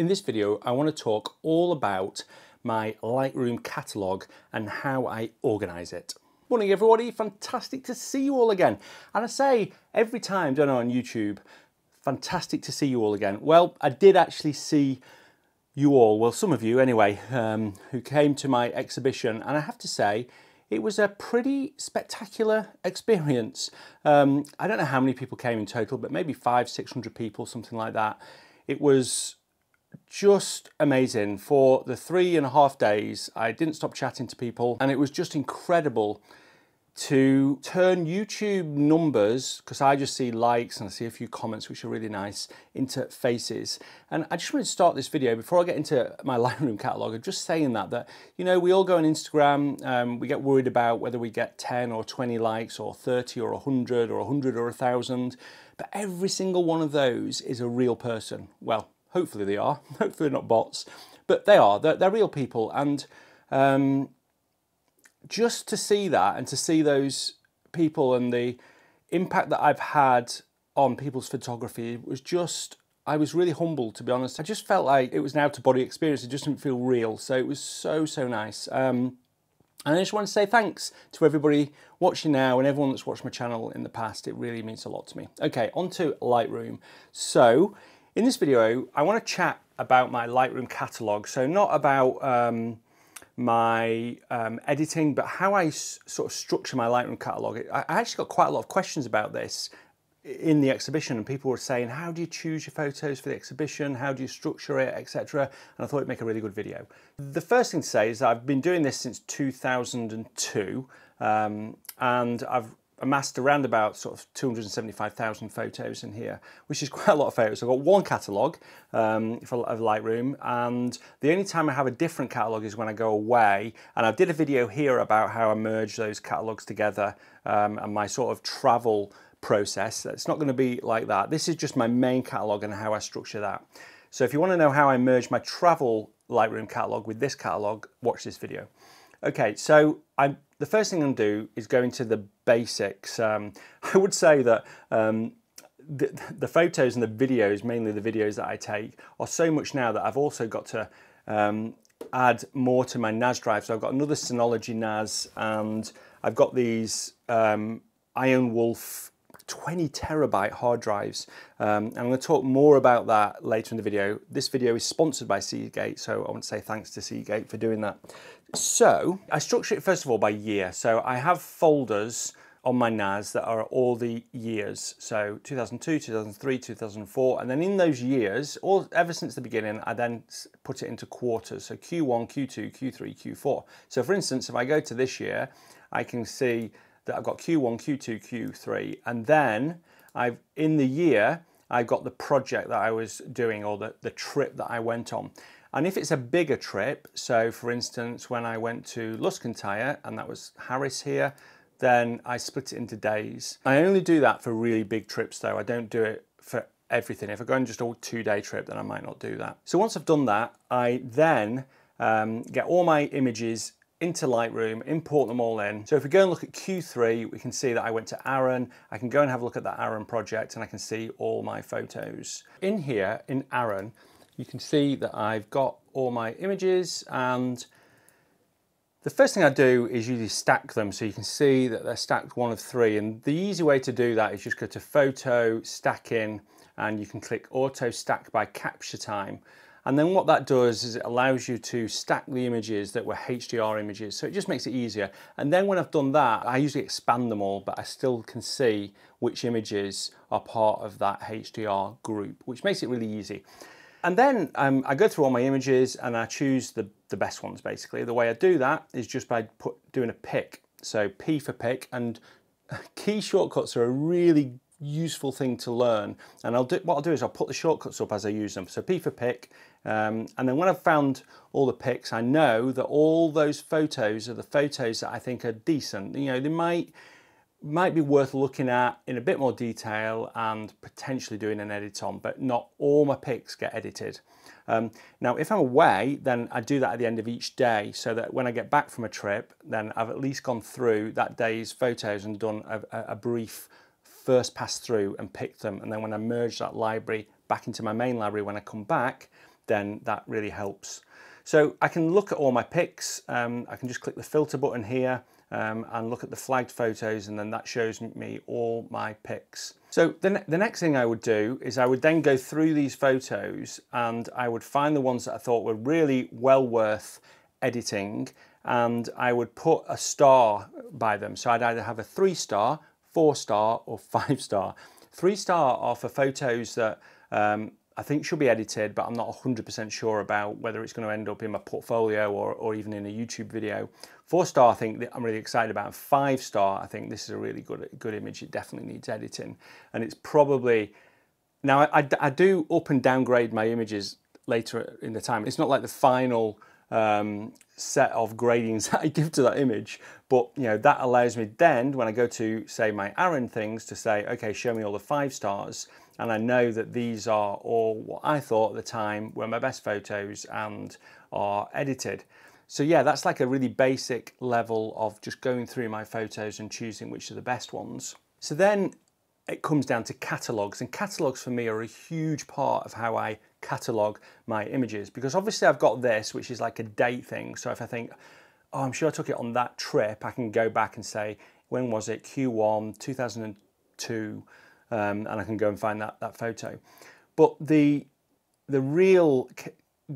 In this video, I want to talk all about my Lightroom catalog and how I organize it. Morning everybody, fantastic to see you all again. And I say every time, don't know, on YouTube, fantastic to see you all again. Well, I did actually see you all, well, some of you anyway, um, who came to my exhibition. And I have to say, it was a pretty spectacular experience. Um, I don't know how many people came in total, but maybe five, 600 people, something like that. It was just amazing. For the three and a half days, I didn't stop chatting to people, and it was just incredible to turn YouTube numbers, because I just see likes and I see a few comments which are really nice, into faces. And I just wanted to start this video before I get into my Lightroom catalog of just saying that, that, you know, we all go on Instagram, um, we get worried about whether we get 10 or 20 likes or 30 or 100 or 100 or 1,000, but every single one of those is a real person. Well, hopefully they are, hopefully not bots, but they are, they're, they're real people. And um, just to see that and to see those people and the impact that I've had on people's photography was just I was really humbled to be honest. I just felt like it was an out of body experience. It just didn't feel real. So it was so so nice. Um, and I just want to say thanks to everybody watching now and everyone that's watched my channel in the past. It really means a lot to me. Okay, on to Lightroom. So in this video, I want to chat about my Lightroom catalog. So not about um, my um, editing, but how I sort of structure my Lightroom catalog. I actually got quite a lot of questions about this in the exhibition and people were saying, how do you choose your photos for the exhibition? How do you structure it, etc. And I thought it'd make a really good video. The first thing to say is I've been doing this since 2002 um, and I've amassed around about sort of 275,000 photos in here, which is quite a lot of photos. I've got one catalogue um, for, of Lightroom, and the only time I have a different catalogue is when I go away. And I did a video here about how I merge those catalogues together um, and my sort of travel process. It's not going to be like that. This is just my main catalogue and how I structure that. So if you want to know how I merge my travel Lightroom catalogue with this catalogue, watch this video. Okay, so I'm, the first thing I'm going to do is go into the basics. Um, I would say that um, the, the, photos and the videos, mainly the videos that I take, are so much now that I've also got to um, add more to my NAS drive. So I've got another Synology NAS and I've got these um, IronWolf 20 terabyte hard drives. Um, and I'm going to talk more about that later in the video. This video is sponsored by Seagate, so I want to say thanks to Seagate for doing that. So I structure it first of all by year. So I have folders on my NAS that are all the years. So 2002, 2003, 2004, and then in those years, all ever since the beginning, I then put it into quarters. So Q1, Q2, Q3, Q4. So for instance, if I go to this year, I can see that I've got Q1, Q2, Q3, and then I've in the year I've got the project that I was doing or the, the trip that I went on. And if it's a bigger trip, so for instance, when I went to Luskentyre, and that was Harris here, then I split it into days. I only do that for really big trips though. I don't do it for everything. If I go on just a two day trip, then I might not do that. So once I've done that, I then um, get all my images into Lightroom, import them all in. So if we go and look at Q3, we can see that I went to Arran. I can go and have a look at that Arran project and I can see all my photos. In here, in Arran, you can see that I've got all my images and the first thing I do is usually stack them so you can see that they're stacked one of three and the easy way to do that is just go to photo, stack in and you can click auto stack by capture time and then what that does is it allows you to stack the images that were HDR images. So it just makes it easier. And then when I've done that, I usually expand them all, but I still can see which images are part of that HDR group, which makes it really easy. And then um, I go through all my images and I choose the, the best ones basically. The way I do that is just by put, doing a pick. So P for pick and key shortcuts are a really useful thing to learn. And I'll do, what I'll do is I'll put the shortcuts up as I use them. So P for pick, um, and then when I've found all the picks, I know that all those photos are the photos that I think are decent. You know, they might might be worth looking at in a bit more detail and potentially doing an edit on, but not all my pics get edited. Um, now, if I'm away, then I do that at the end of each day so that when I get back from a trip, then I've at least gone through that day's photos and done a, a brief first pass through and picked them. And then when I merge that library back into my main library when I come back, then that really helps. So I can look at all my pics. Um, I can just click the filter button here um, and look at the flagged photos and then that shows me all my pics. So the, ne the next thing I would do is I would then go through these photos and I would find the ones that I thought were really well worth editing and I would put a star by them. So I'd either have a three star, four star or five star. Three star are for photos that um, I think should be edited, but I'm not 100% sure about whether it's going to end up in my portfolio or, or even in a YouTube video. Four star, I think I'm really excited about. Five star, I think this is a really good good image. It definitely needs editing, and it's probably now I, I, I do up and downgrade my images later in the time. It's not like the final um, set of gradings that I give to that image, but you know that allows me then when I go to say my Arran things to say, okay, show me all the five stars, and I know that these are all what I thought at the time were my best photos and are edited. So yeah, that's like a really basic level of just going through my photos and choosing which are the best ones. So then it comes down to catalogs and catalogs for me are a huge part of how I catalog my images because obviously I've got this which is like a date thing. So if I think oh I'm sure I took it on that trip I can go back and say when was it? Q1 2002 um, and I can go and find that that photo. But the the real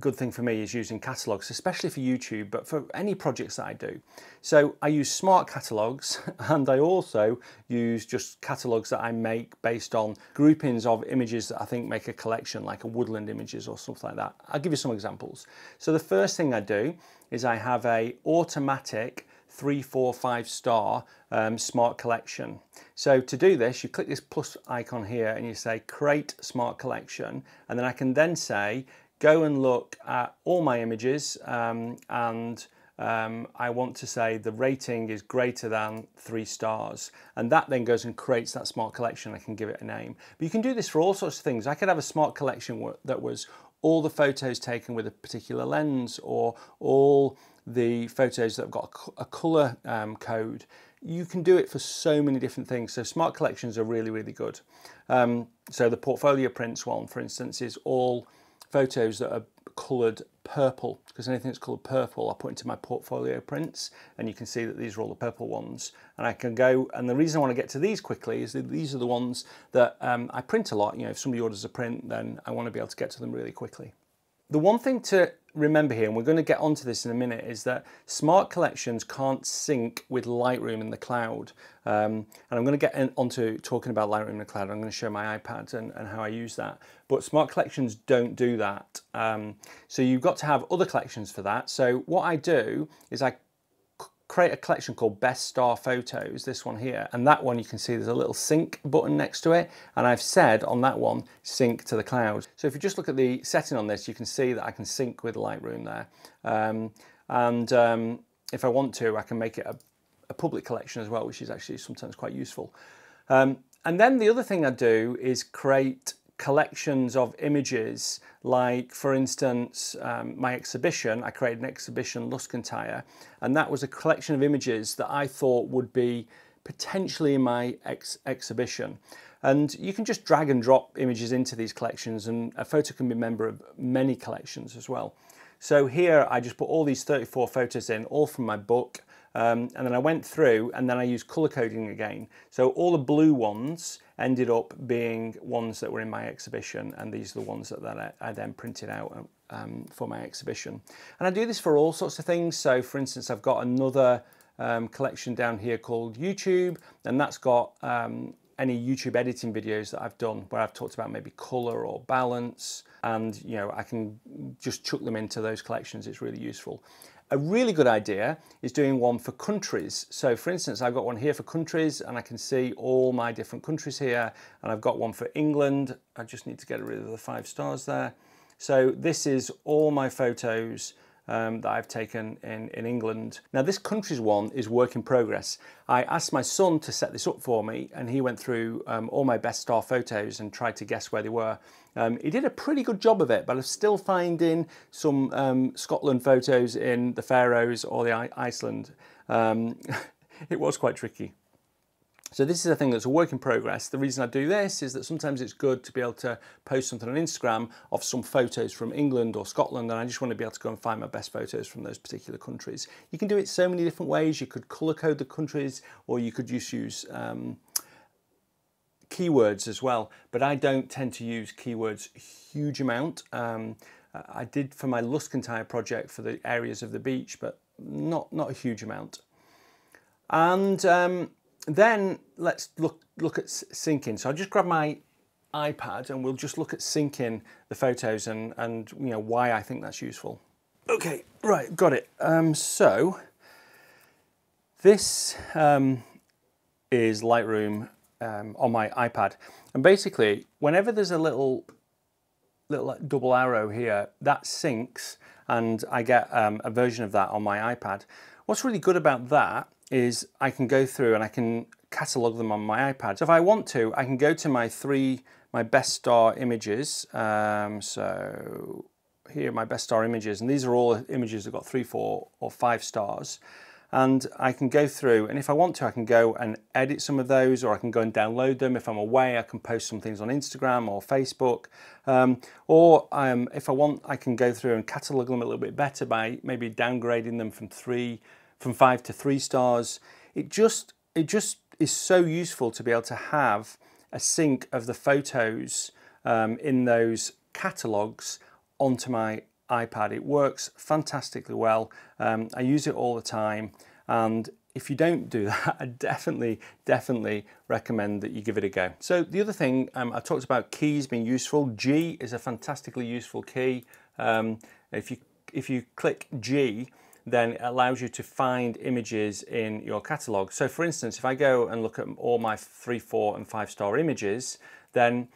good thing for me is using catalogs, especially for YouTube, but for any projects that I do. So I use smart catalogs and I also use just catalogs that I make based on groupings of images that I think make a collection, like a woodland images or something like that. I'll give you some examples. So the first thing I do is I have a automatic three, four, five star um, smart collection. So to do this, you click this plus icon here and you say create smart collection. And then I can then say, go and look at all my images um, and um, I want to say the rating is greater than three stars. And that then goes and creates that smart collection. I can give it a name. But you can do this for all sorts of things. I could have a smart collection that was all the photos taken with a particular lens or all the photos that have got a, color um, code. You can do it for so many different things. So smart collections are really, really good. Um, so the portfolio prints one, for instance, is all photos that are coloured purple because anything that's coloured purple I put into my portfolio prints and you can see that these are all the purple ones and I can go and the reason I want to get to these quickly is that these are the ones that um, I print a lot you know if somebody orders a print then I want to be able to get to them really quickly. The one thing to remember here, and we're going to get onto this in a minute, is that smart collections can't sync with Lightroom in the cloud. Um, and I'm going to get onto talking about Lightroom in the cloud. I'm going to show my iPad and, and how I use that. But smart collections don't do that. Um, so you've got to have other collections for that. So what I do is I create a collection called Best Star Photos, this one here. And that one you can see there's a little sync button next to it. And I've said on that one, sync to the cloud. So if you just look at the setting on this, you can see that I can sync with Lightroom there. Um, and um, if I want to, I can make it a, a, public collection as well, which is actually sometimes quite useful. Um, and then the other thing I do is create collections of images like for instance um, my exhibition I created an exhibition Luskentyre and that was a collection of images that I thought would be potentially in my ex exhibition. And you can just drag and drop images into these collections and a photo can be a member of many collections as well. So here I just put all these 34 photos in all from my book um, and then I went through and then I used color coding again. So all the blue ones ended up being ones that were in my exhibition and these are the ones that, that I, I then printed out um, for my exhibition. And I do this for all sorts of things. So for instance, I've got another um, collection down here called YouTube and that's got um, any YouTube editing videos that I've done where I've talked about maybe color or balance and you know I can just chuck them into those collections it's really useful a really good idea is doing one for countries. So for instance, I've got one here for countries and I can see all my different countries here. And I've got one for England. I just need to get rid of the five stars there. So this is all my photos um, that I've taken in, in England. Now this country's one is work in progress. I asked my son to set this up for me and he went through um, all my best star photos and tried to guess where they were. Um, he did a pretty good job of it, but I'm still finding some um, Scotland photos in the Faroes or the I Iceland. Um, it was quite tricky. So this is a thing that's a work in progress. The reason I do this is that sometimes it's good to be able to post something on Instagram of some photos from England or Scotland and I just want to be able to go and find my best photos from those particular countries. You can do it so many different ways. You could color code the countries or you could just use um, keywords as well, but I don't tend to use keywords huge amount. Um, I did for my Luskentyre project for the areas of the beach, but not, not a huge amount. And um, then let's look, look at syncing. So I'll just grab my iPad and we'll just look at syncing the photos and, and you know why I think that's useful. Okay, right, got it. Um, so this um, is Lightroom um, on my iPad. And basically, whenever there's a little little double arrow here, that syncs and I get um, a version of that on my iPad. What's really good about that is I can go through and I can catalog them on my iPad. So if I want to, I can go to my three, my best star images. Um, so here are my best star images, and these are all images that got three, four, or five stars and I can go through and if I want to I can go and edit some of those or I can go and download them if I'm away I can post some things on Instagram or Facebook um, or um, if I want I can go through and catalog them a little bit better by maybe downgrading them from three from five to three stars it just it just is so useful to be able to have a sync of the photos um, in those catalogs onto my iPad. It works fantastically well. Um, I use it all the time. And if you don't do that, I definitely, definitely recommend that you give it a go. So the other thing, um, I talked about keys being useful. G is a fantastically useful key. Um, if, you, if you click G, then allows you to find images in your catalog. So for instance, if I go and look at all my three, four and five star images, then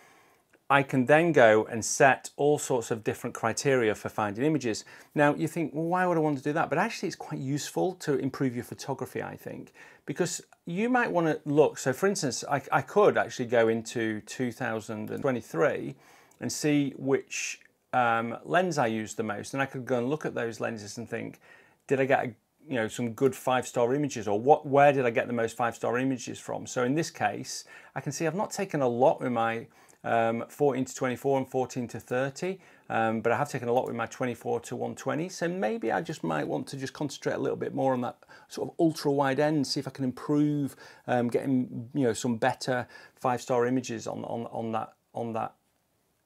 I can then go and set all sorts of different criteria for finding images. Now you think, well, why would I want to do that? But actually it's quite useful to improve your photography, I think, because you might want to look. So for instance, I, I could actually go into 2023 and see which um, lens I use the most. And I could go and look at those lenses and think, did I get a, you know some good five star images or what where did I get the most five star images from so in this case I can see I've not taken a lot with my um, 14 to 24 and 14 to 30. Um, but I have taken a lot with my 24 to 120. So maybe I just might want to just concentrate a little bit more on that sort of ultra wide end, see if I can improve um, getting you know some better five star images on, on, on that on that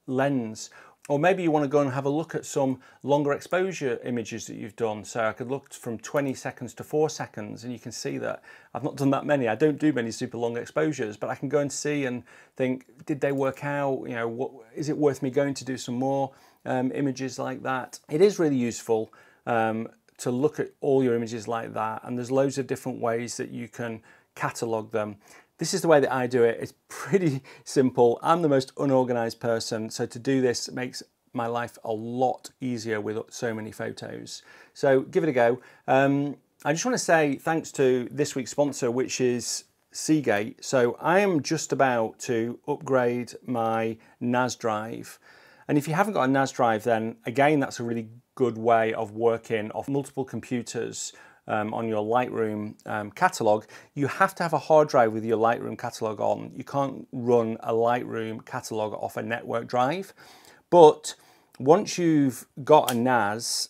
lens or maybe you want to go and have a look at some longer exposure images that you've done. So I could look from 20 seconds to four seconds and you can see that I've not done that many. I don't do many super long exposures, but I can go and see and think, did they work out? You know, what, is it worth me going to do some more um, images like that? It is really useful um, to look at all your images like that. And there's loads of different ways that you can catalog them. This is the way that I do it. It's pretty simple. I'm the most unorganized person, so to do this makes my life a lot easier with so many photos. So give it a go. Um, I just want to say thanks to this week's sponsor, which is Seagate. So I am just about to upgrade my NAS drive. And if you haven't got a NAS drive, then again, that's a really good way of working off multiple computers um, on your Lightroom um, catalog, you have to have a hard drive with your Lightroom catalog on. You can't run a Lightroom catalog off a network drive. But once you've got a NAS,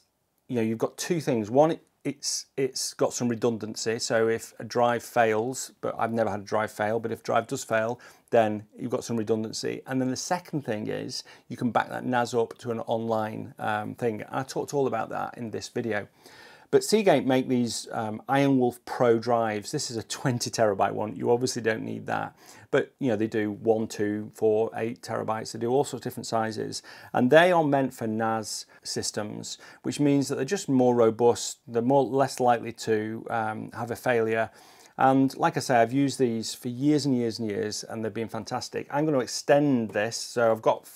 you know, you've got two things. One, it's it's got some redundancy. So if a drive fails, but I've never had a drive fail, but if drive does fail, then you've got some redundancy. And then the second thing is you can back that NAS up to an online um, thing. And I talked all about that in this video. But Seagate make these um, IronWolf Pro drives. This is a 20 terabyte one. You obviously don't need that. But you know, they do one, two, four, eight terabytes. They do all sorts of different sizes. And they are meant for NAS systems, which means that they're just more robust. They're more less likely to um, have a failure. And like I say, I've used these for years and years and years, and they've been fantastic. I'm going to extend this. So I've got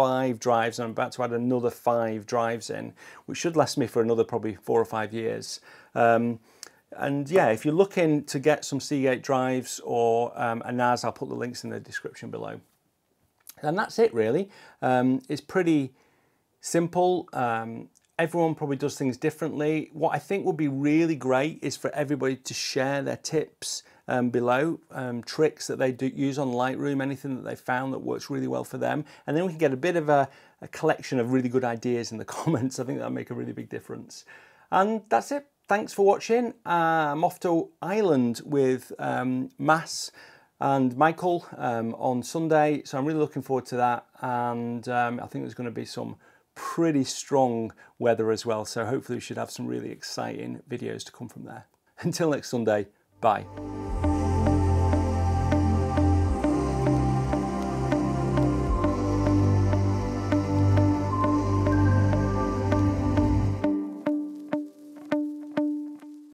five drives and I'm about to add another five drives in, which should last me for another probably four or five years. Um, and yeah, if you're looking to get some Seagate drives or um, a NAS, I'll put the links in the description below. And that's it really. Um, it's pretty simple. Um, everyone probably does things differently. What I think would be really great is for everybody to share their tips um, below, um, tricks that they do use on Lightroom, anything that they found that works really well for them. And then we can get a bit of a, a collection of really good ideas in the comments. I think that'll make a really big difference. And that's it. Thanks for watching. Uh, I'm off to Ireland with um, Mass and Michael um, on Sunday. So I'm really looking forward to that. And um, I think there's going to be some pretty strong weather as well. So hopefully we should have some really exciting videos to come from there. Until next Sunday, bye.